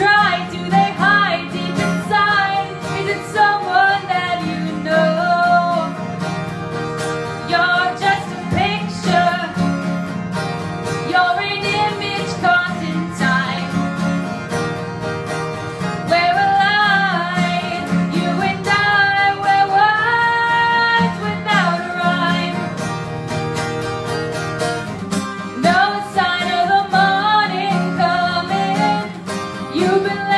tried You've been